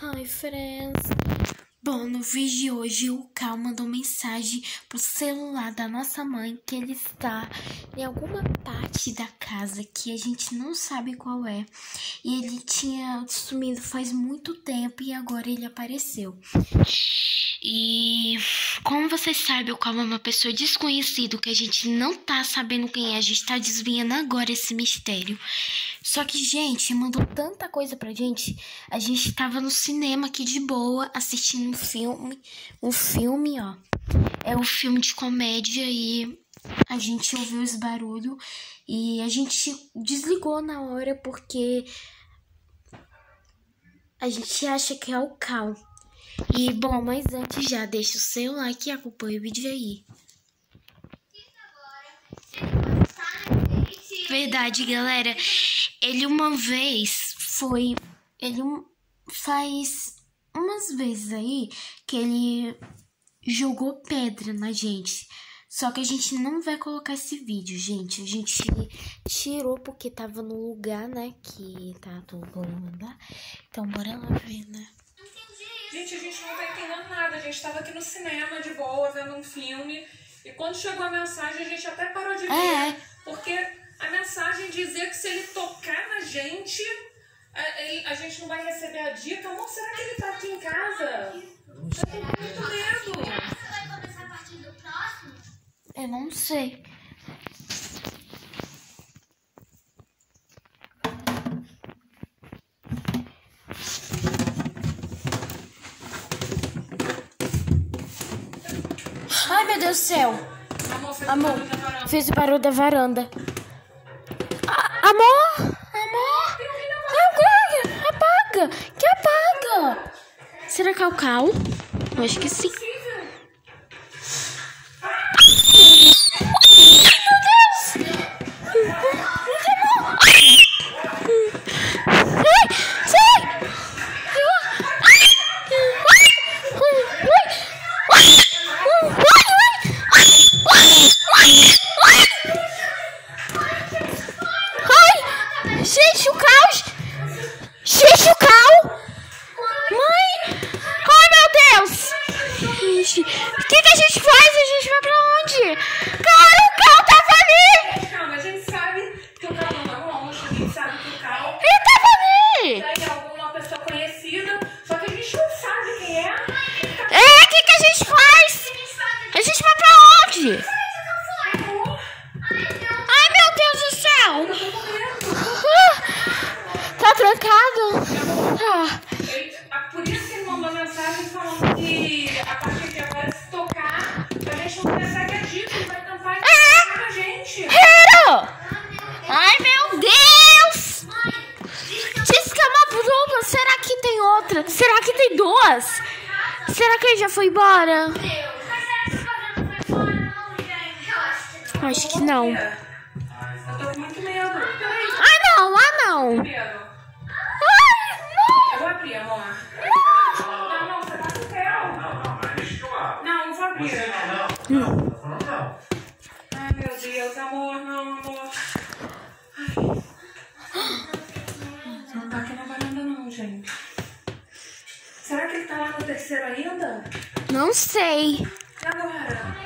Hi, friends. Bom, no vídeo de hoje o Cal mandou mensagem pro celular da nossa mãe que ele está em alguma parte da casa que a gente não sabe qual é. E ele tinha sumido faz muito tempo e agora ele apareceu. E como vocês sabem, o Cal é uma pessoa desconhecida que a gente não tá sabendo quem é. A gente tá desviando agora esse mistério. Só que, gente, mandou tanta coisa pra gente. A gente tava no cinema aqui de boa, assistindo um filme. Um filme, ó. É um filme de comédia e a gente ouviu os barulhos e a gente desligou na hora porque a gente acha que é o Cal. E bom, mas antes já deixa o seu like e acompanha o vídeo aí. Verdade, galera. Ele uma vez foi. Ele faz umas vezes aí que ele jogou pedra na gente. Só que a gente não vai colocar esse vídeo, gente. A gente tirou porque tava no lugar, né? Que tá todo mundo lá. Então bora lá ver, né? Gente, a gente não tá entendendo nada. A gente tava aqui no cinema de boa, vendo um filme. E quando chegou a mensagem, a gente até parou de ver. É. Porque a mensagem dizia que se ele tocar na gente, a, ele- a gente não vai receber a dica. Amor, será que ele tá aqui em casa? Eu tô com muito medo. Você vai começar a partir do próximo? Eu não sei. Ai, meu Deus do céu. Amor, fez o barulho da varanda. Amor, amor. Apaga, apaga, que apaga. Será que é o Cal? Eu acho que sim. Sai! Sai! Ai! Gente, o caos! Gente, o cal! Mãe! Ai, meu Deus! Gente, o que, que a gente faz? A gente vai pra onde? Cara, o cal tava ali! Calma, a gente sabe que o carro não é longe. A gente sabe que o carro Ele tava ali! é alguma pessoa conhecida. Só que a gente não sabe quem é. É, o que, que a gente faz? A gente vai pra onde? Amor, Ai, meu Deus do céu! eu tô com medo. Ah, Tá trancado? Tá. Ah, Por isso que ele mandou mensagem falando que a partir de agora, se tocar, a gente não recebe a dica, ele vai tentar encontrar a gente. Hero! Ai, meu Deus! Diz que é uma bruma. Será que tem outra? Será que tem duas? Será que ele já foi embora? Vai. Eu acho que não. Gente. Será que ele tá lá no terceiro ainda? não. Não sei. E agora?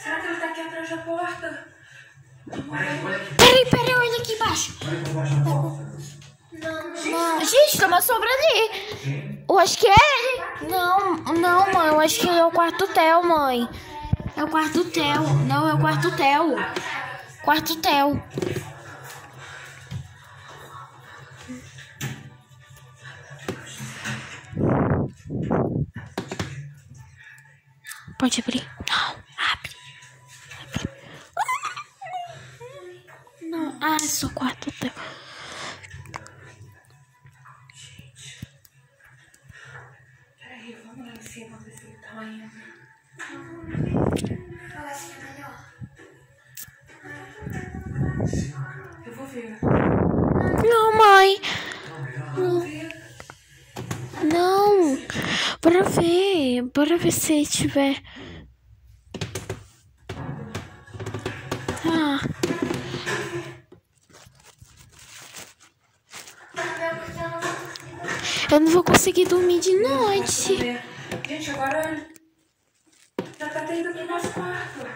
Será que ele tá aqui atrás da porta? Peraí, peraí, olha aqui embaixo. Não, gente, tem uma sombra ali. Eu acho que é ele. Não, não, mãe. Eu acho que é o quarto Theo, mãe. É o quarto Theo. Não, é o quarto Theo. Quarto Theo. Pode abrir? Não, abre. Abre. Não, ah, só quarto Theo. Peraí, vamos lá em cima ver se ele tá ainda. Eu que é. Eu vou ver. Não, mãe. Ver. Não. Bora ver. Bora ver se tiver. Ah. Eu não vou conseguir dormir de noite. Gente, agora já tá tendo aqui nosso quarto.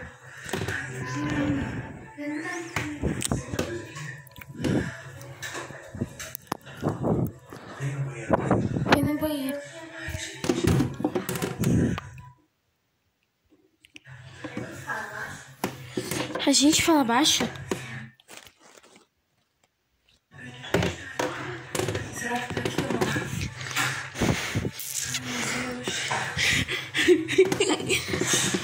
Vem no banheiro. A gente fala baixo? Será que tá aqui ou não? Meu Deus.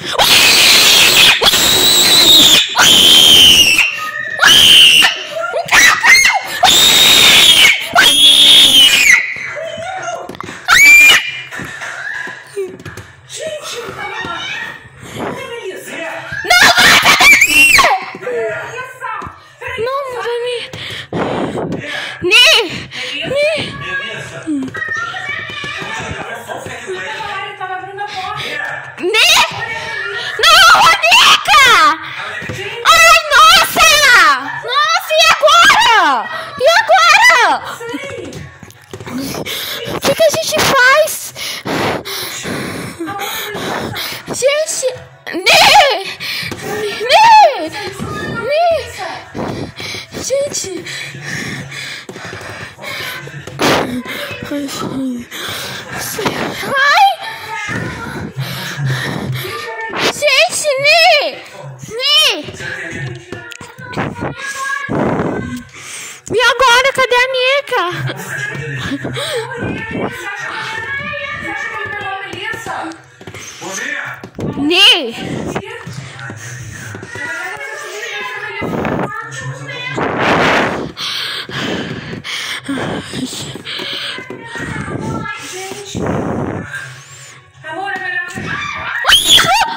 气，很幸，Ne?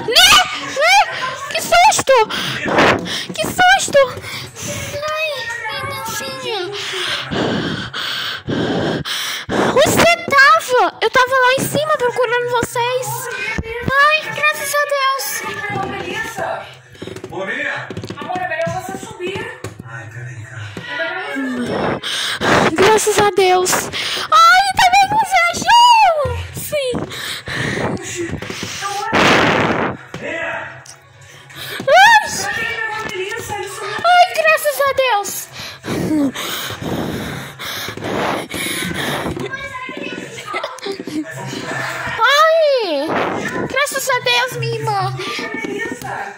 Ne? Gitsene şu. graças a Deus. Ai, também você achou! Sim. Ai. Graças a Deus. Ai, graças a Deus, minha irmã. Será?